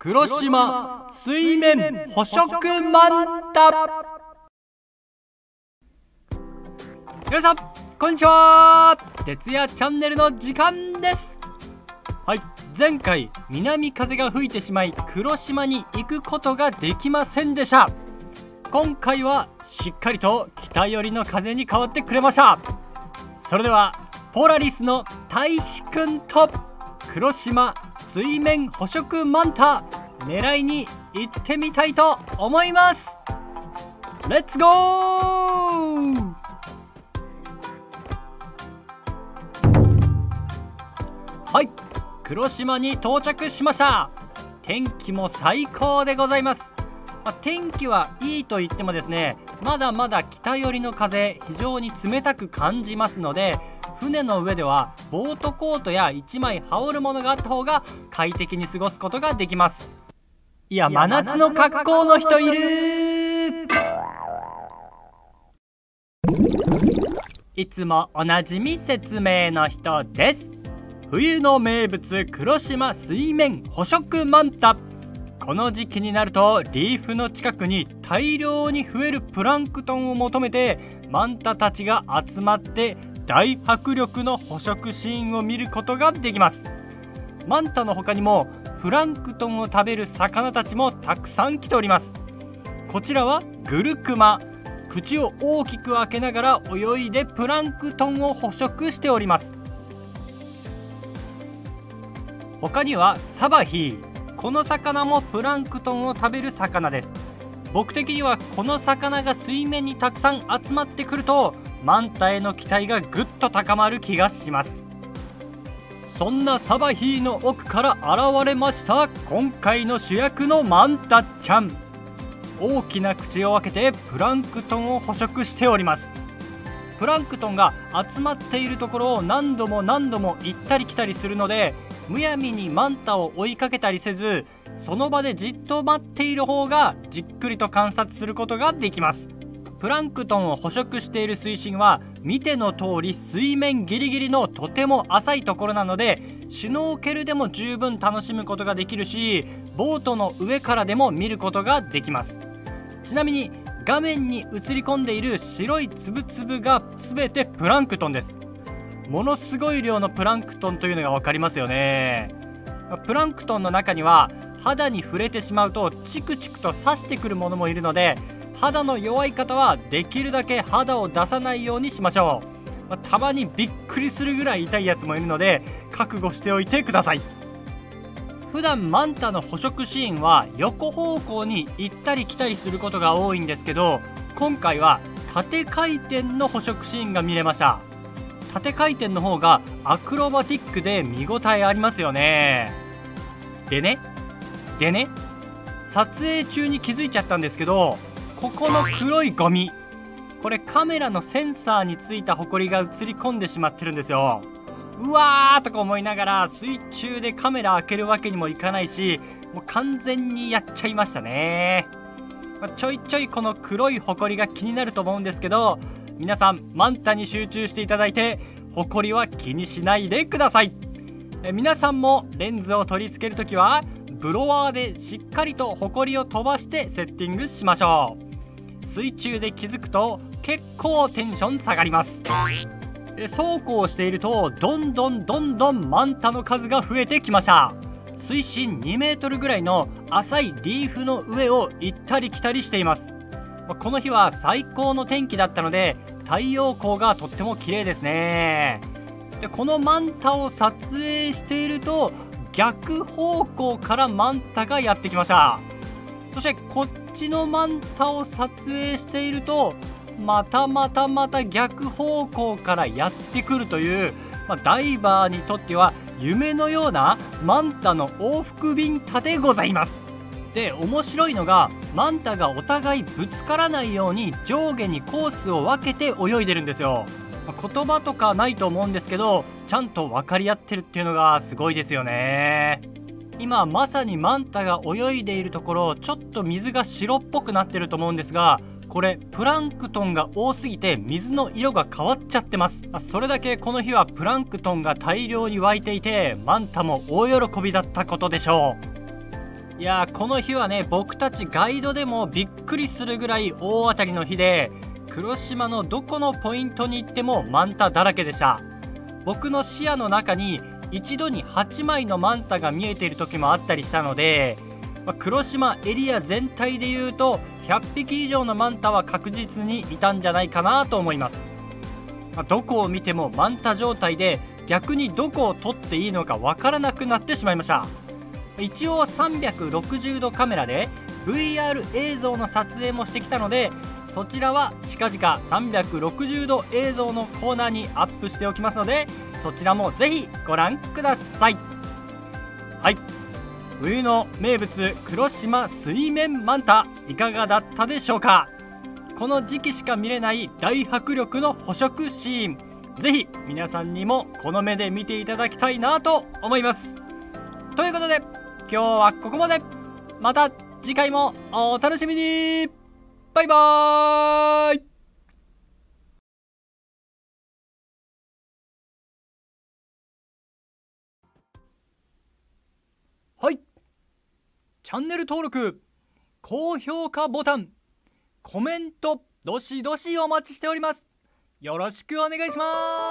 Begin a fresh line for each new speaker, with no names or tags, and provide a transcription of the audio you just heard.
黒島水面捕食マンタ。皆さんこんにちは。徹夜チャンネルの時間です。はい。前回南風が吹いてしまい黒島に行くことができませんでした。今回はしっかりと北寄りの風に変わってくれました。それではポラリスの大志くんと黒島水面捕食マンタ狙いに行ってみたいと思います。レッツゴーはい。黒島に到着しました。天気も最高でございます。まあ、天気はいいと言ってもですねまだまだ北寄りの風非常に冷たく感じますので船の上ではボートコートや1枚羽織るものがあった方が快適に過ごすことができます。いや真夏の格好の人いる。いつもおなじみ説明の人です。冬の名物黒島水面捕食マンタ。この時期になるとリーフの近くに大量に増えるプランクトンを求めてマンタたちが集まって大迫力の捕食シーンを見ることができます。マンタの他にもプランクトンを食べる魚たちもたくさん来ております。こちらはグルクマ。口を大きく開けながら泳いでプランクトンを捕食しております。他にはサバヒー。この魚もプランクトンを食べる魚です。僕的にはこの魚が水面にたくさん集まってくるとマンタへの期待がぐっと高まる気がします。そんなサバヒーの奥から現れました今回の主役のマンタちゃん。大きな口を開けてプランクトンを捕食しております。プランクトンが集まっているところを何度も何度も行ったり来たりするのでむやみにマンタを追いかけたりせずその場でじっと待っている方がじっくりと観察することができます。プランクトンを捕食している水深は見ての通り水面ギリギリのとても浅いところなのでシュノーケルでも十分楽しむことができるしボートの上からでも見ることができます。ちなみに画面に映り込んでいる白いつぶつぶが全てプランクトンです。ものすごい量のプランクトンというのが分かりますよね。プランクトンの中には肌に触れてしまうとチクチクと刺してくるものもいるので肌の弱い方はできるだけ肌を出さないようにしましょう、またまにびっくりするぐらい痛いやつもいるので覚悟しておいてください。普段マンタの捕食シーンは横方向に行ったり来たりすることが多いんですけど今回は縦回転の捕食シーンが見れました。縦回転の方がアクロバティックで見応えありますよね。でねでね撮影中に気づいちゃったんですけどここの黒いゴミこれカメラのセンサーについたホコリが映り込んでしまってるんですよ。うわーとか思いながら水中でカメラ開けるわけにもいかないしもう完全にやっちゃいましたね、まあ、ちょいちょいこの黒いホコリが気になると思うんですけど皆さんマンタに集中していただいてホコリは気にしないでください。え皆さんもレンズを取り付けるときはブロワーでしっかりとホコリを飛ばしてセッティングしましょう。水中で気づくと結構テンション下がります。そうこうしているとどんどんどんどんマンタの数が増えてきました。水深2メートルぐらいの浅いリーフの上を行ったり来たりしています。この日は最高の天気だったので太陽光がとっても綺麗ですね。でこのマンタを撮影していると逆方向からマンタがやってきました。そしてこっちのマンタを撮影しているとまたまたまた逆方向からやってくるという、まあ、ダイバーにとっては夢のようなマンタの往復ビンタでございます。で面白いのがマンタがお互いぶつからないように上下にコースを分けて泳いでるんですよ。言葉とかないと思うんですけどちゃんと分かり合ってるっていうのがすごいですよね。今まさにマンタが泳いでいるところちょっと水が白っぽくなってると思うんですがこれプランクトンが多すぎて水の色が変わっちゃってます。それだけこの日はプランクトンが大量に湧いていてマンタも大喜びだったことでしょう。いやこの日はね僕たちガイドでもびっくりするぐらい大当たりの日で黒島のどこのポイントに行ってもマンタだらけでした。僕の視野の中に一度に8枚のマンタが見えている時もあったりしたので、ま黒島エリア全体でいうと100匹以上のマンタは確実にいたんじゃないかなと思います、まどこを見てもマンタ状態で逆にどこを撮っていいのかわからなくなってしまいました。一応360度カメラで VR 映像の撮影もしてきたのでそちらは近々360度映像のコーナーにアップしておきますのでそちらもぜひご覧ください。はい。冬の名物黒島水面マンタいかがだったでしょうか？この時期しか見れない大迫力の捕食シーンぜひ皆さんにもこの目で見ていただきたいなと思います。ということで今日はここまで。また次回もお楽しみに。バイバーイ。はい。チャンネル登録高評価ボタンコメントどしどしお待ちしております。よろしくお願いします。